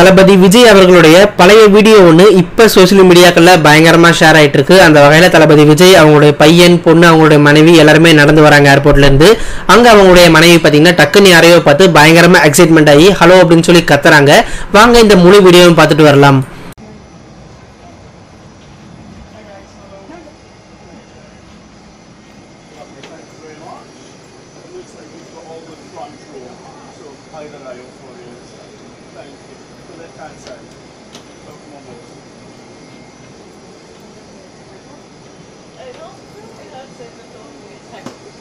தளபதி விஜய் அவர்களுடைய பழைய வீடியோ ஒன்று இப்போ சோஷியல் மீடியாக்கள்ல பயங்கரமாக ஷேர் ஆயிட்டு இருக்கு அந்த வகையில் தளபதி விஜய் அவங்களுடைய பையன் பொண்ணு அவங்களுடைய மனைவி எல்லாருமே நடந்து வராங்க ஏர்போர்ட்ல இருந்து அங்க அவங்களுடைய மனைவி பார்த்தீங்கன்னா டக்குன்னு யாரையோ பார்த்து பயங்கரமாக எக்ஸைட்மெண்ட் ஆகி ஹலோ அப்படின்னு சொல்லி கத்துறாங்க வாங்க இந்த முழு வீடியோவும் பார்த்துட்டு வரலாம். Thank you. concept. Pokemon Go.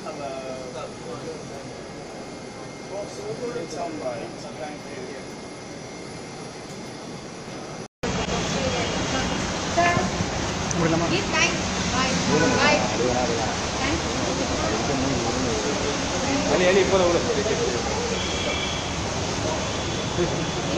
Hello. Also, it's on right. Thank you. അല്ലേ അല്ലേ ഇപ്പോൾ അവിടെ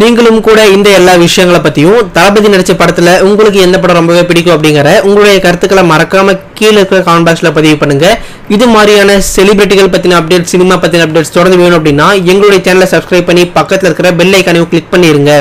நீங்களும் கூட இந்த எல்லா விஷயங்களை பத்தியும் தளபதி நடிச்ச படத்துல உங்களுக்கு எந்த படம் ரொம்பவே பிடிக்கும் அப்படிங்கிற உங்களுடைய கருத்துக்களை மறக்காம கீழே இருக்கிற கமெண்ட் பாக்ஸ்ல பதிவு பண்ணுங்க. இது மாதிரியான செலிபிரிட்டிகள் பத்தின அப்டேட் சினிமா பத்தின அப்டேட்ஸ் தொடர்ந்து வேணும் அப்படின்னா எங்களுடைய சேனலை சப்ஸ்கிரைப் பண்ணி பக்கத்துல இருக்கிற பெல் ஐக்கானையும் கிளிக் பண்ணிருங்க.